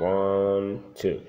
One, two.